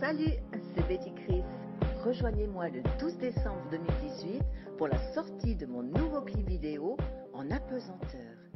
Salut, c'est Betty Chris. Rejoignez-moi le 12 décembre 2018 pour la sortie de mon nouveau clip vidéo en apesanteur.